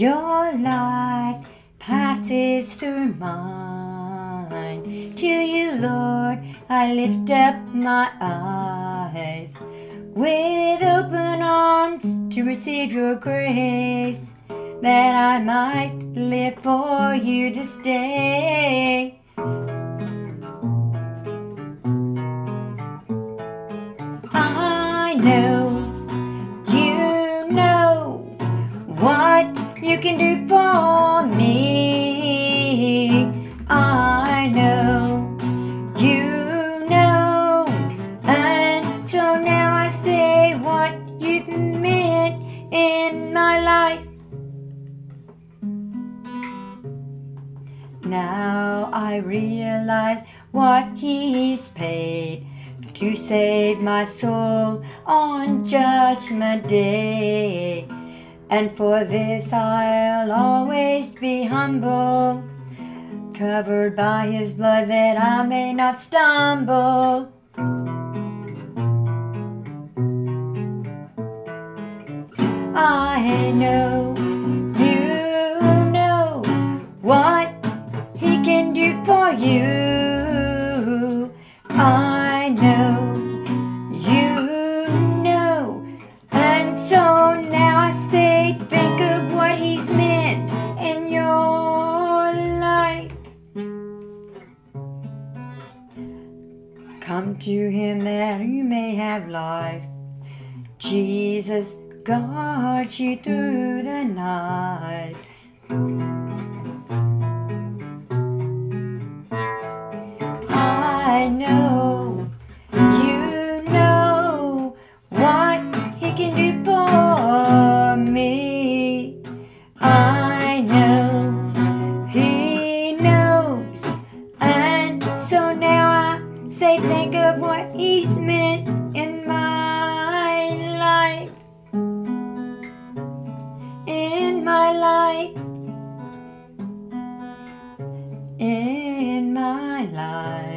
Your life passes through mine. To you, Lord, I lift up my eyes with open arms to receive your grace that I might live for you this day. I know can do for me. I know you know, and so now I say what you've meant in my life. Now I realize what he's paid to save my soul on judgment day. And for this I'll always be humble, covered by his blood that I may not stumble. I know you know what he can do for you. Come to him that you may have life. Jesus guards you through the night. I know you know what he can do for me. I They think of what he's meant in my life, in my life, in my life.